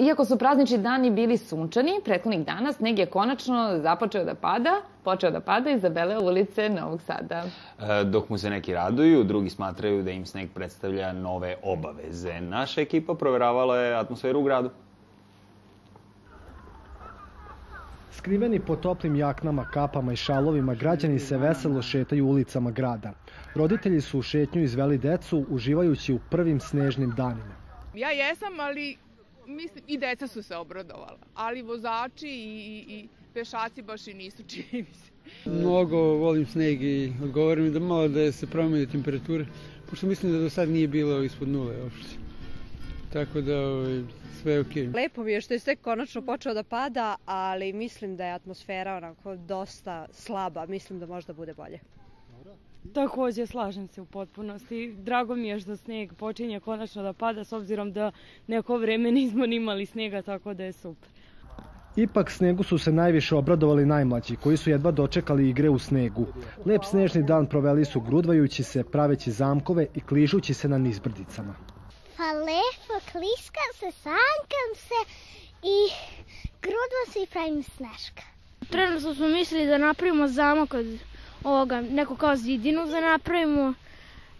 Iako su praznični dani bili sunčani, prethodnih dana sneg je konačno započeo da pada, počeo da pada i zabeleo ulice Novog Sada. E, dok mu se neki raduju, drugi smatraju da im sneg predstavlja nove obaveze. Naša ekipa proveravala je atmosferu u gradu. Skriveni po toplim jaknama, kapama i šalovima, građani se veselo šetaju ulicama grada. Roditelji su u šetnju izveli decu, uživajući u prvim snežnim danima. Ja jesam, ali mislim, i deca su se obradovala, ali vozači i, i, i pešaci baš i nisu, čini mi se. Mnogo volim sneg i odgovorim mi da malo da se promeni temperatura, pošto mislim da do sad nije bilo ispod nule uopšte. Tako da ovaj, sve je okej. Okay. Lepo mi je što je sve konačno počeo da pada, ali mislim da je atmosfera onako dosta slaba. Mislim da možda bude bolje. Takođe, slažem se u potpunosti. Drago mi je što sneg počinje konačno da pada, s obzirom da neko vreme nismo nimali snega, tako da je super. Ipak snegu su se najviše obradovali najmlađi, koji su jedva dočekali igre u snegu. Lep snežni dan proveli su grudvajući se, praveći zamkove i kližući se na nizbrdicama. Pa lepo, kliskam se, sankam se i grudvam se i pravim sneška. Trenutno smo mislili da napravimo zamak od ovoga, neko kao zidinu da napravimo.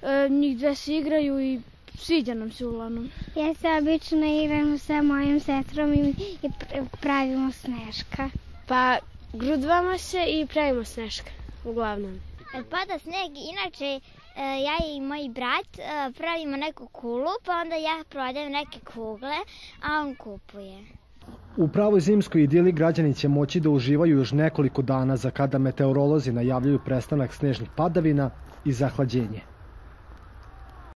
E, njih dve se igraju i sviđa nam se uglavnom. Ja se obično igram sa mojim sestrom i, i pravimo sneška. Pa grudvamo se i pravimo sneška, uglavnom. Kad pada sneg, inače ja i moj brat pravimo neku kulu, pa onda ja prodajem neke kugle, a on kupuje. U pravoj zimskoj idili građani će moći da uživaju još nekoliko dana za kada meteorolozi najavljaju prestanak snežnih padavina i zahlađenje.